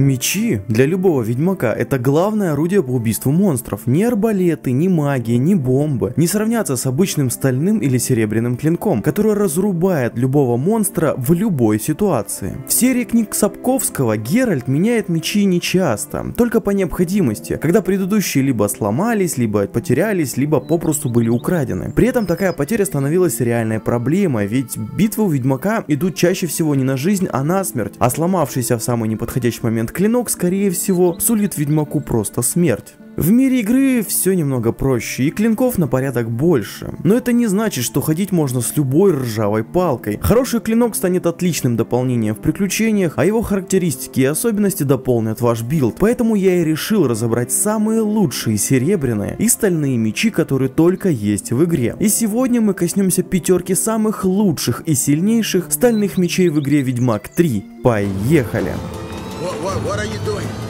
Мечи для любого ведьмака это главное орудие по убийству монстров. Ни арбалеты, ни магия, ни бомбы не сравнятся с обычным стальным или серебряным клинком, который разрубает любого монстра в любой ситуации. В серии книг Сапковского Геральт меняет мечи нечасто, только по необходимости, когда предыдущие либо сломались, либо потерялись, либо попросту были украдены. При этом такая потеря становилась реальной проблемой, ведь битвы у ведьмака идут чаще всего не на жизнь, а на смерть, а сломавшийся в самый неподходящий момент момент клинок, скорее всего, сулит ведьмаку просто смерть. В мире игры все немного проще, и клинков на порядок больше. Но это не значит, что ходить можно с любой ржавой палкой. Хороший клинок станет отличным дополнением в приключениях, а его характеристики и особенности дополнят ваш build. Поэтому я и решил разобрать самые лучшие серебряные и стальные мечи, которые только есть в игре. И сегодня мы коснемся пятерки самых лучших и сильнейших стальных мечей в игре Ведьмак 3. Поехали! What, what, what are you doing?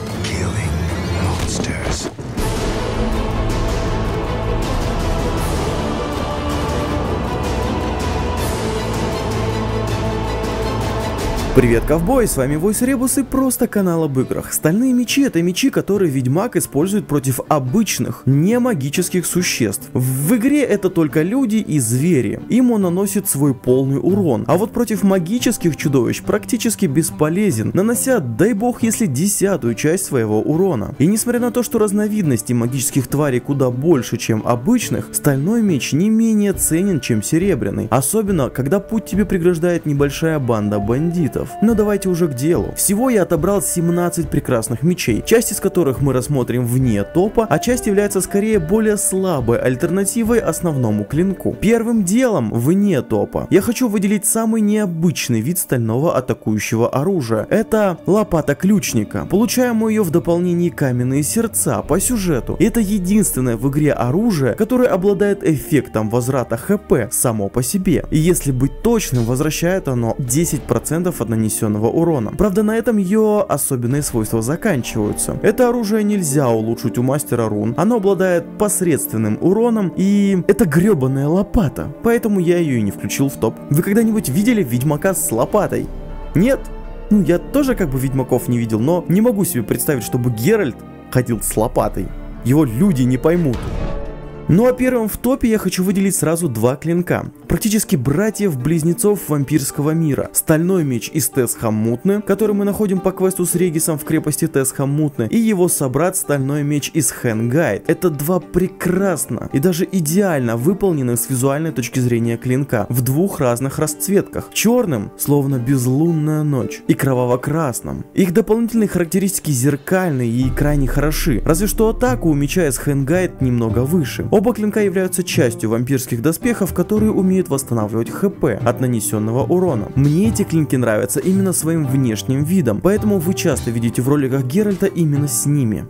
Привет, ковбой, с вами Войс Ребус и просто канал об играх. Стальные мечи это мечи, которые Ведьмак использует против обычных, не магических существ. В игре это только люди и звери. Им он наносит свой полный урон. А вот против магических чудовищ практически бесполезен, нанося, дай бог, если десятую часть своего урона. И несмотря на то, что разновидностей магических тварей куда больше, чем обычных, стальной меч не менее ценен, чем серебряный. Особенно, когда путь тебе преграждает небольшая банда бандитов предметов. Но давайте уже к делу. Всего я отобрал 17 прекрасных мечей, часть из которых мы рассмотрим вне топа, а часть является скорее более слабой альтернативой основному клинку. Первым делом, вне топа, я хочу выделить самый необычный вид стального атакующего оружия. Это лопата ключника. Получаем мы ее в дополнении каменные сердца по сюжету. Это единственное в игре оружие, которое обладает эффектом возврата хп само по себе. И если быть точным, возвращает оно 10% от нанесенного урона. Правда, на этом ее особенные свойства заканчиваются. Это оружие нельзя улучшить у мастера рун, оно обладает посредственным уроном, и это гребаная лопата, поэтому я ее и не включил в топ. Вы когда-нибудь видели ведьмака с лопатой? Нет? Ну, я тоже как бы ведьмаков не видел, но не могу себе представить, чтобы Геральт ходил с лопатой. Его люди не поймут. Ну а первым в топе я хочу выделить сразу два клинка. Практически братьев-близнецов вампирского мира. Стальной меч из Тесхам Мутны, который мы находим по квесту с Регисом в крепости Тесхам Мутны, и его собрат Стальной меч из Хэнгайд. Это два прекрасно и даже идеально выполненных с визуальной точки зрения клинка в двух разных расцветках. Черным, словно безлунная ночь, и кроваво-красным. Их дополнительные характеристики зеркальные и крайне хороши, разве что атаку у меча из Хэнгайд немного выше. Оба клинка являются частью вампирских доспехов, которые умеют восстанавливать хп от нанесенного урона. Мне эти клинки нравятся именно своим внешним видом, поэтому вы часто видите в роликах Геральта именно с ними.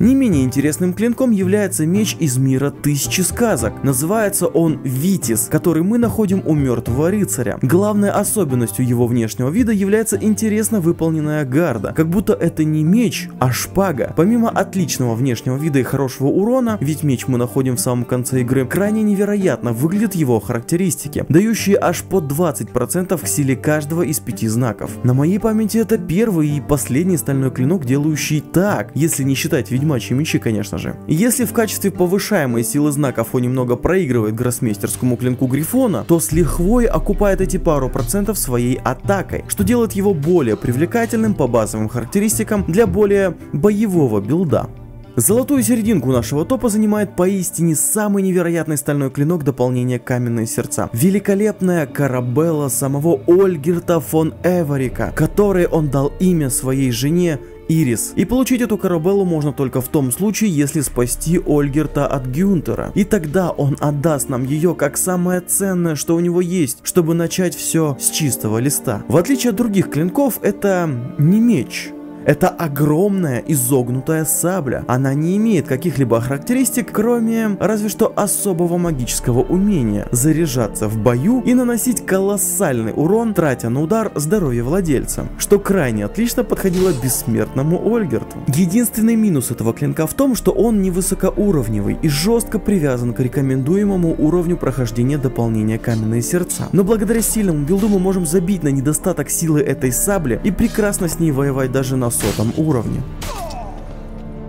Не менее интересным клинком является меч из мира тысячи сказок. Называется он Витис, который мы находим у мертвого рыцаря. Главной особенностью его внешнего вида является интересно выполненная гарда, как будто это не меч, а шпага. Помимо отличного внешнего вида и хорошего урона, ведь меч мы находим в самом конце игры, крайне невероятно выглядят его характеристики, дающие аж по 20% к силе каждого из пяти знаков. На моей памяти это первый и последний стальной клинок, делающий так, если не считать ведьмак ведьмачьи мечи, конечно же. Если в качестве повышаемой силы знаков он немного проигрывает гроссмейстерскому клинку Грифона, то с лихвой окупает эти пару процентов своей атакой, что делает его более привлекательным по базовым характеристикам для более боевого билда. Золотую серединку нашего топа занимает поистине самый невероятный стальной клинок дополнения Каменные Сердца. Великолепная Карабелла самого Ольгерта фон Эварика, которой он дал имя своей жене Ирис. И получить эту Карабеллу можно только в том случае, если спасти Ольгерта от Гюнтера. И тогда он отдаст нам ее как самое ценное, что у него есть, чтобы начать все с чистого листа. В отличие от других клинков, это не меч, это огромная изогнутая сабля. Она не имеет каких-либо характеристик, кроме разве что особого магического умения заряжаться в бою и наносить колоссальный урон, тратя на удар здоровье владельца, что крайне отлично подходило бессмертному Ольгерту. Единственный минус этого клинка в том, что он невысокоуровневый и жестко привязан к рекомендуемому уровню прохождения дополнения Каменные Сердца. Но благодаря сильному билду мы можем забить на недостаток силы этой сабли и прекрасно с ней воевать даже на сотом уровне.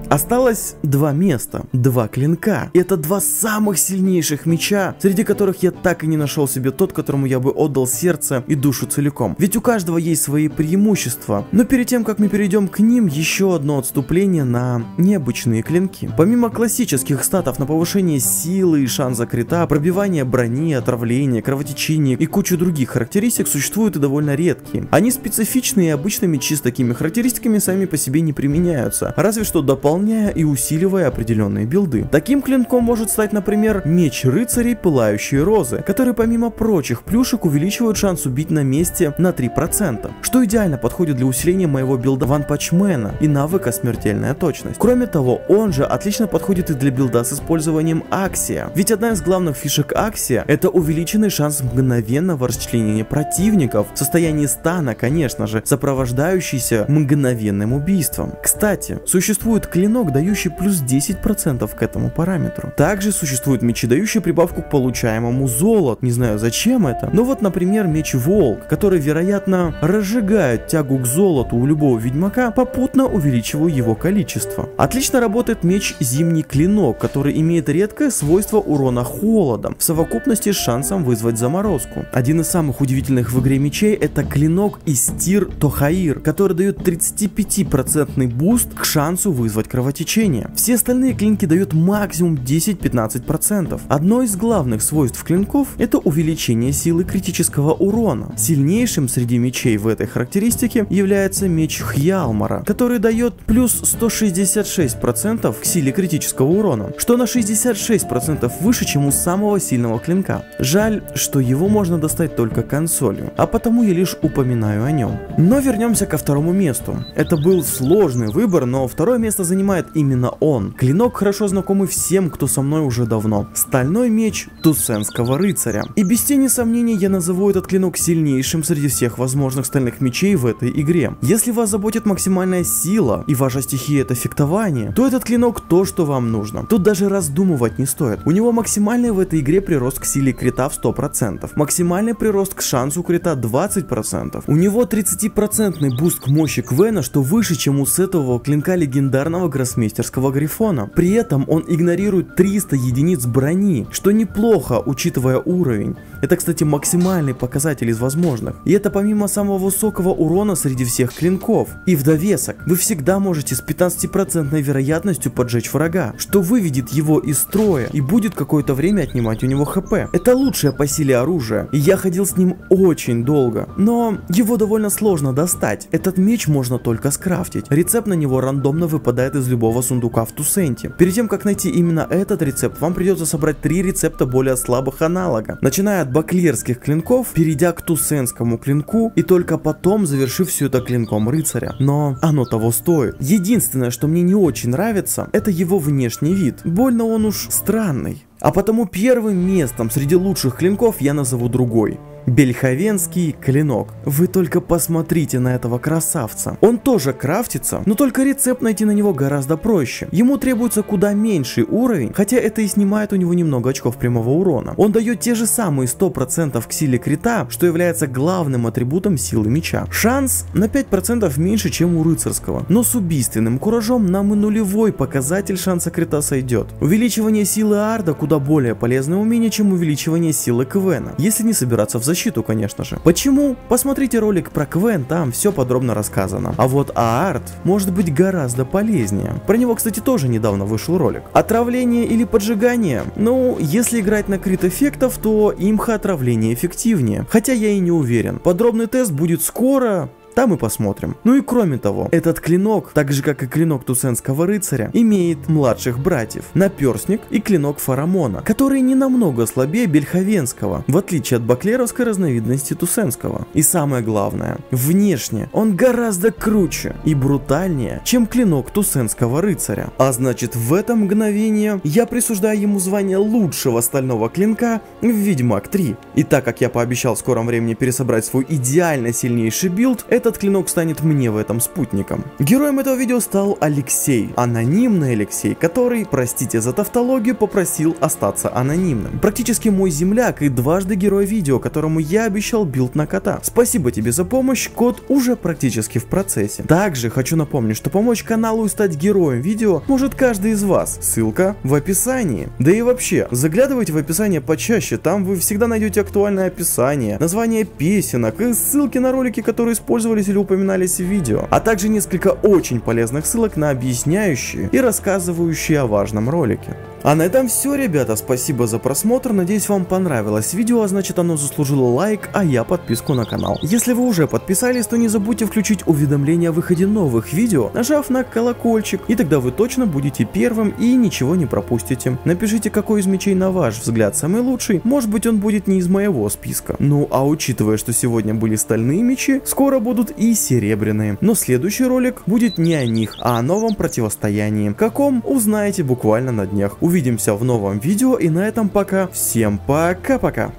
Осталось два места, два клинка. Это два самых сильнейших меча, среди которых я так и не нашел себе тот, которому я бы отдал сердце и душу целиком. Ведь у каждого есть свои преимущества. Но перед тем, как мы перейдем к ним, еще одно отступление на необычные клинки. Помимо классических статов на повышение силы и шанса крита, пробивание брони, отравление, кровотечение и кучу других характеристик, существуют и довольно редкие. Они специфичные и обычно мечи с такими характеристиками сами по себе не применяются, разве что дополняют дополняя и усиливая определенные билды. Таким клинком может стать, например, меч рыцарей Пылающие Розы, который помимо прочих плюшек увеличивает шанс убить на месте на 3%, что идеально подходит для усиления моего билда Ван Пачмена и навыка Смертельная Точность. Кроме того, он же отлично подходит и для билда с использованием Аксия, ведь одна из главных фишек Аксия это увеличенный шанс мгновенного расчленения противников в состоянии стана, конечно же, сопровождающийся мгновенным убийством. Кстати, существует клинок клинок, дающий плюс 10% к этому параметру. Также существуют мечи, дающие прибавку к получаемому золоту. Не знаю зачем это. Но вот, например, меч Волк, который, вероятно, разжигает тягу к золоту у любого ведьмака, попутно увеличивая его количество. Отлично работает меч Зимний Клинок, который имеет редкое свойство урона холодом, в совокупности с шансом вызвать заморозку. Один из самых удивительных в игре мечей это клинок из Тир Тохаир, который дает 35% boost к шансу вызвать кровотечения. Все остальные клинки дают максимум 10-15%. Одно из главных свойств клинков это увеличение силы критического урона. Сильнейшим среди мечей в этой характеристике является меч Хьялмара, который дает плюс 166% к силе критического урона, что на 66% выше, чем у самого сильного клинка. Жаль, что его можно достать только консолью, а потому я лишь упоминаю о нем. Но вернемся ко второму месту. Это был сложный выбор, но второе место занимает занимает именно он. Клинок хорошо знакомый всем, кто со мной уже давно. Стальной меч Тусенского рыцаря. И без тени сомнений я назову этот клинок сильнейшим среди всех возможных стальных мечей в этой игре. Если вас заботит максимальная сила и ваша стихия это фехтование, то этот клинок то, что вам нужно. Тут даже раздумывать не стоит. У него максимальный в этой игре прирост к силе крита в 100%, максимальный прирост к шансу крита 20%. У него 30% boost к мощи Квена, что выше, чем у сетового клинка легендарного гроссмейстерского грифона. При этом он игнорирует 300 единиц брони, что неплохо, учитывая уровень. Это, кстати, максимальный показатель из возможных. И это помимо самого высокого урона среди всех клинков. И в довесок, вы всегда можете с 15% вероятностью поджечь врага, что выведет его из строя и будет какое-то время отнимать у него хп. Это лучшее по силе оружие, и я ходил с ним очень долго. Но его довольно сложно достать. Этот меч можно только скрафтить. Рецепт на него рандомно выпадает из из любого сундука в Тусенте. Перед тем, как найти именно этот рецепт, вам придется собрать три рецепта более слабых аналога, начиная от баклерских клинков, перейдя к тусенскому клинку и только потом завершив все это клинком рыцаря. Но оно того стоит. Единственное, что мне не очень нравится, это его внешний вид. Больно он уж странный. А потому первым местом среди лучших клинков я назову другой. Бельховенский клинок. Вы только посмотрите на этого красавца. Он тоже крафтится, но только рецепт найти на него гораздо проще. Ему требуется куда меньший уровень, хотя это и снимает у него немного очков прямого урона. Он дает те же самые 100% к силе крита, что является главным атрибутом силы меча. Шанс на 5% меньше, чем у рыцарского, но с убийственным куражом нам и нулевой показатель шанса крита сойдет. Увеличивание силы Арда куда более полезное умение, чем увеличивание силы Квена, если не собираться в защиту защиту, конечно же. Почему? Посмотрите ролик про Квен, там все подробно рассказано. А вот Аарт может быть гораздо полезнее. Про него, кстати, тоже недавно вышел ролик. Отравление или поджигание? Ну, если играть на крит эффектов, то имха отравление эффективнее. Хотя я и не уверен. Подробный тест будет скоро, там и посмотрим. Ну и кроме того, этот клинок, так же как и клинок Тусенского рыцаря, имеет младших братьев, наперстник и клинок Фарамона, которые не намного слабее Бельховенского, в отличие от баклеровской разновидности Тусенского. И самое главное, внешне он гораздо круче и брутальнее, чем клинок Тусенского рыцаря. А значит в это мгновение я присуждаю ему звание лучшего стального клинка в Ведьмак 3. И так как я пообещал в скором времени пересобрать свой идеально сильнейший build, это этот клинок станет мне в этом спутником. Героем этого видео стал Алексей, анонимный Алексей, который, простите за тавтологию, попросил остаться анонимным. Практически мой земляк и дважды герой видео, которому я обещал build на кота. Спасибо тебе за помощь, кот уже практически в процессе. Также хочу напомнить, что помочь каналу и стать героем видео может каждый из вас. Ссылка в описании. Да и вообще, заглядывайте в описание почаще, там вы всегда найдете актуальное описание, название песенок и ссылки на ролики, которые использовались или упоминались в видео, а также несколько очень полезных ссылок на объясняющие и рассказывающие о важном ролике. А на этом все, ребята, спасибо за просмотр, надеюсь вам понравилось видео, а значит оно заслужило лайк, а я подписку на канал. Если вы уже подписались, то не забудьте включить уведомления о выходе новых видео, нажав на колокольчик, и тогда вы точно будете первым и ничего не пропустите. Напишите, какой из мечей на ваш взгляд самый лучший, может быть он будет не из моего списка. Ну а учитывая, что сегодня были стальные мечи, скоро будут и серебряные. Но следующий ролик будет не о них, а о новом противостоянии. Каком, узнаете буквально на днях. Увидимся в новом видео и на этом пока. Всем пока-пока.